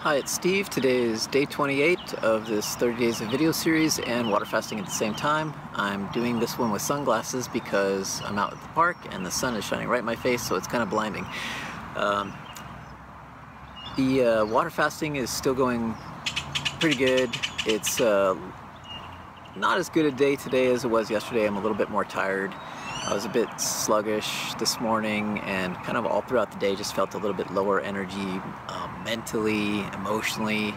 Hi, it's Steve. Today is day 28 of this 30 days of video series and water fasting at the same time. I'm doing this one with sunglasses because I'm out at the park and the sun is shining right in my face, so it's kind of blinding. Um, the uh, water fasting is still going pretty good. It's uh, not as good a day today as it was yesterday. I'm a little bit more tired. I was a bit sluggish this morning and kind of all throughout the day just felt a little bit lower energy um, mentally, emotionally,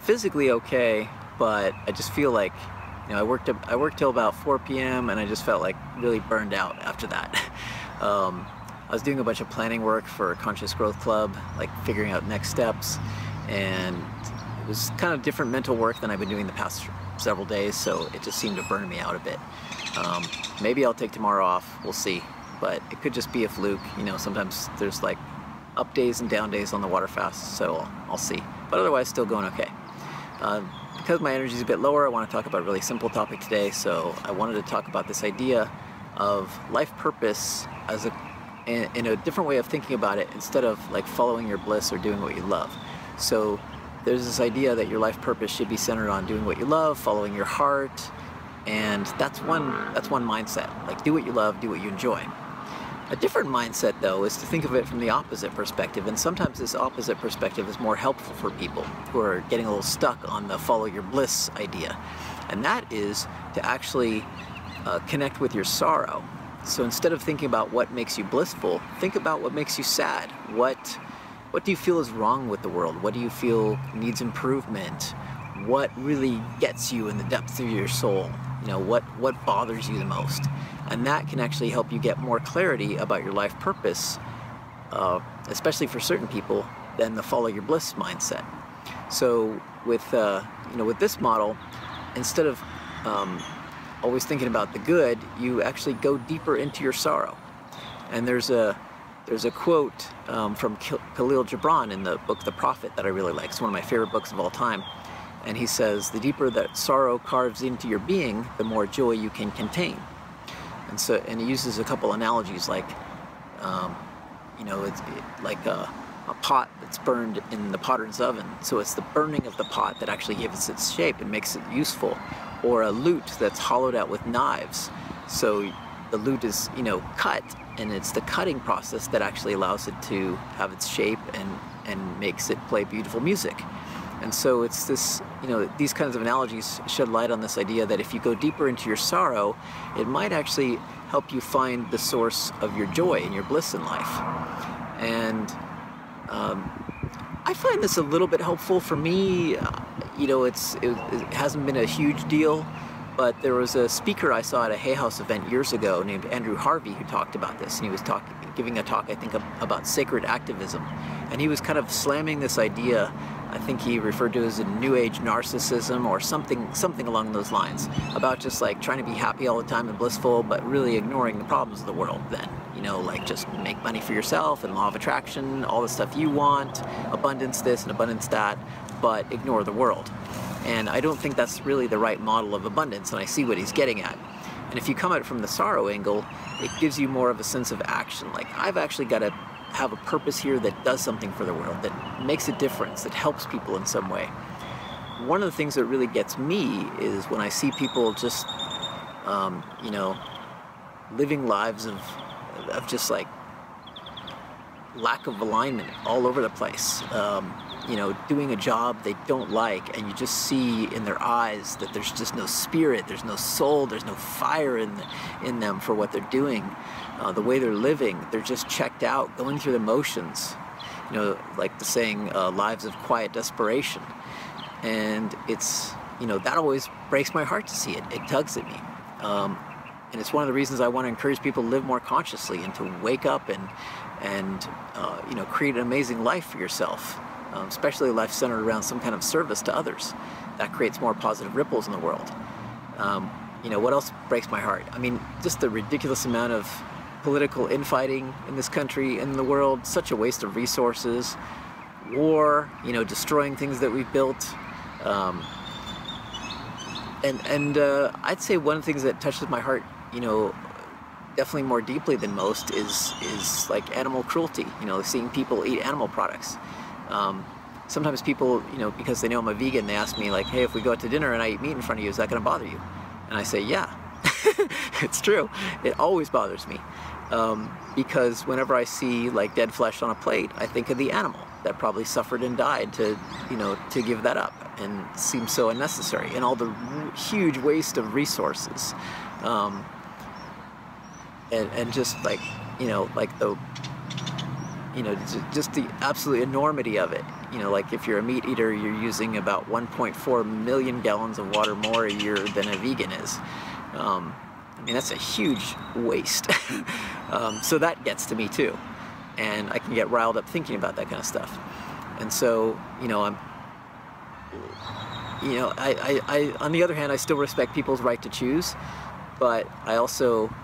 physically okay, but I just feel like you know I worked I worked till about 4 p.m. and I just felt like really burned out after that. um, I was doing a bunch of planning work for Conscious Growth Club, like figuring out next steps, and it was kind of different mental work than I've been doing the past several days, so it just seemed to burn me out a bit. Um, maybe I'll take tomorrow off, we'll see. But it could just be a fluke, you know, sometimes there's like up days and down days on the water fast, so I'll, I'll see. But otherwise, still going okay. Uh, because my energy is a bit lower, I want to talk about a really simple topic today, so I wanted to talk about this idea of life purpose as a in, in a different way of thinking about it instead of like following your bliss or doing what you love. So there's this idea that your life purpose should be centered on doing what you love, following your heart, and that's one that's one mindset. Like do what you love, do what you enjoy. A different mindset though is to think of it from the opposite perspective and sometimes this opposite perspective is more helpful for people who are getting a little stuck on the follow your bliss idea. And that is to actually uh, connect with your sorrow. So instead of thinking about what makes you blissful, think about what makes you sad. What what do you feel is wrong with the world? What do you feel needs improvement? What really gets you in the depths of your soul? You know, what, what bothers you the most? And that can actually help you get more clarity about your life purpose, uh, especially for certain people, than the follow your bliss mindset. So with, uh, you know, with this model, instead of um, always thinking about the good, you actually go deeper into your sorrow. And there's a, there's a quote um, from Khalil Gibran in the book The Prophet that I really like. It's one of my favorite books of all time and he says, the deeper that sorrow carves into your being, the more joy you can contain. And so, and he uses a couple analogies like, um, you know, it's it, like a, a, pot that's burned in the potter's oven. So it's the burning of the pot that actually gives it its shape and makes it useful. Or a lute that's hollowed out with knives. So the lute is, you know, cut, and it's the cutting process that actually allows it to have its shape and, and makes it play beautiful music. And so it's this, you know, these kinds of analogies shed light on this idea that if you go deeper into your sorrow, it might actually help you find the source of your joy and your bliss in life. And um, I find this a little bit helpful for me. Uh, you know, it's it, it, hasn't been a huge deal, but there was a speaker I saw at a Hay House event years ago named Andrew Harvey who talked about this, and he was talking, giving a talk, I think, about sacred activism, and he was kind of slamming this idea I think he referred to it as a new age narcissism or something something along those lines about just like trying to be happy all the time and blissful but really ignoring the problems of the world then. You know like just make money for yourself and law of attraction all the stuff you want abundance this and abundance that but ignore the world. And I don't think that's really the right model of abundance and I see what he's getting at. And if you come at it from the sorrow angle it gives you more of a sense of action. Like I've actually got to have a purpose here that does something for the world, that makes a difference, that helps people in some way. One of the things that really gets me is when I see people just, um, you know, living lives of, of just like lack of alignment all over the place. Um, you know, doing a job they don't like, and you just see in their eyes that there's just no spirit, there's no soul, there's no fire in, in them for what they're doing uh, the way they're living. They're just checked out, going through the motions. You know, like the saying, uh, lives of quiet desperation. And it's, you know, that always breaks my heart to see it. It tugs at me. Um, and it's one of the reasons I want to encourage people to live more consciously and to wake up and, and uh, you know, create an amazing life for yourself, um, especially life centered around some kind of service to others. That creates more positive ripples in the world. Um, you know, what else breaks my heart? I mean, just the ridiculous amount of political infighting in this country in the world, such a waste of resources, war, you know, destroying things that we've built. Um, and and uh, I'd say one of the things that touches my heart, you know, definitely more deeply than most is is like animal cruelty. You know, seeing people eat animal products. Um, sometimes people, you know, because they know I'm a vegan, they ask me like, hey, if we go out to dinner and I eat meat in front of you, is that going to bother you? And I say, yeah, it's true. It always bothers me. Um, because whenever I see like dead flesh on a plate, I think of the animal that probably suffered and died to, you know, to give that up and seems so unnecessary and all the huge waste of resources. Um, and, and just like, you know, like the, you know, just the absolute enormity of it. You know, like if you're a meat eater, you're using about 1.4 million gallons of water more a year than a vegan is. Um, I mean, that's a huge waste. um, so that gets to me too. And I can get riled up thinking about that kind of stuff. And so, you know, I'm, you know, I, I, I on the other hand, I still respect people's right to choose, but I also,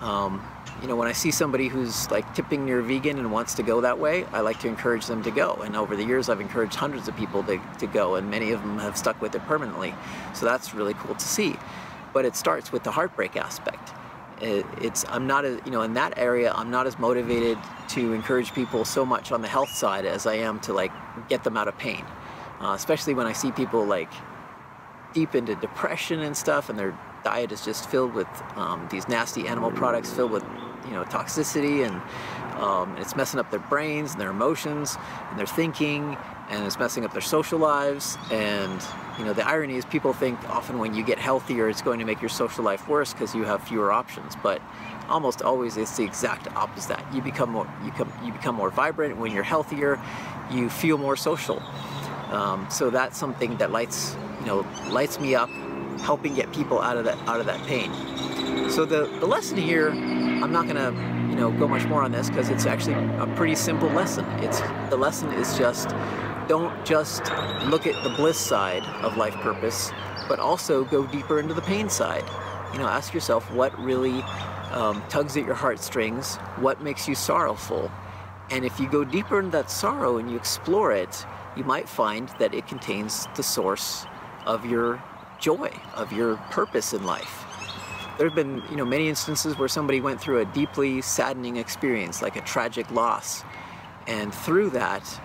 um, you know, when I see somebody who's like tipping near vegan and wants to go that way, I like to encourage them to go. And over the years, I've encouraged hundreds of people to, to go, and many of them have stuck with it permanently. So that's really cool to see. But it starts with the heartbreak aspect. It, it's I'm not as you know in that area I'm not as motivated to encourage people so much on the health side as I am to like get them out of pain, uh, especially when I see people like deep into depression and stuff, and their diet is just filled with um, these nasty animal products, filled with you know toxicity and um, it's messing up their brains and their emotions and their thinking and it's messing up their social lives. And you know the irony is people think often when you get healthier it's going to make your social life worse because you have fewer options. But almost always it's the exact opposite. You become more you become you become more vibrant. When you're healthier you feel more social. Um, so that's something that lights you know lights me up helping get people out of that out of that pain. So the, the lesson here I'm not gonna, you know, go much more on this because it's actually a pretty simple lesson. It's the lesson is just don't just look at the bliss side of life purpose, but also go deeper into the pain side. You know, ask yourself what really um, tugs at your heartstrings, what makes you sorrowful, and if you go deeper into that sorrow and you explore it, you might find that it contains the source of your joy, of your purpose in life there have been you know many instances where somebody went through a deeply saddening experience like a tragic loss. And through that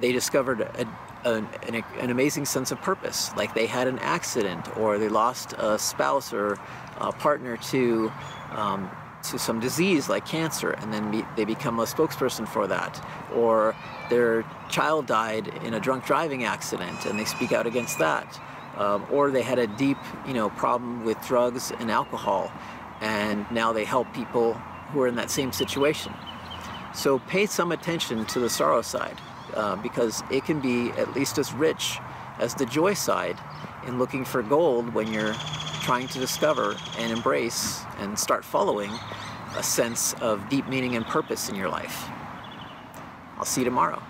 they discovered a, a, an, an, amazing sense of purpose like they had an accident or they lost a spouse or a partner to um, to some disease like cancer and then be, they become a spokesperson for that. Or their child died in a drunk driving accident and they speak out against that um, or they had a deep, you know, problem with drugs and alcohol, and now they help people who are in that same situation. So pay some attention to the sorrow side, uh, because it can be at least as rich as the joy side in looking for gold when you're trying to discover and embrace and start following a sense of deep meaning and purpose in your life. I'll see you tomorrow.